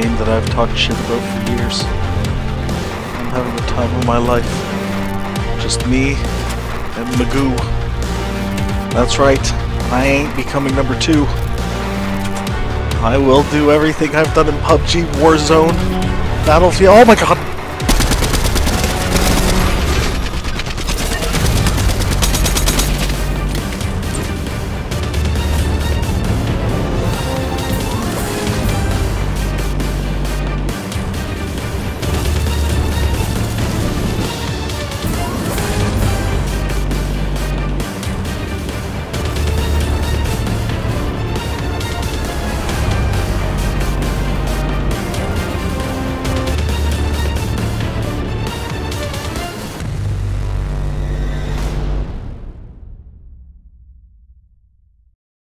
game that I've talked shit about for years. I'm having the time of my life. Just me and Magoo. That's right, I ain't becoming number two. I will do everything I've done in PUBG, Warzone, Battlefield. Oh my god!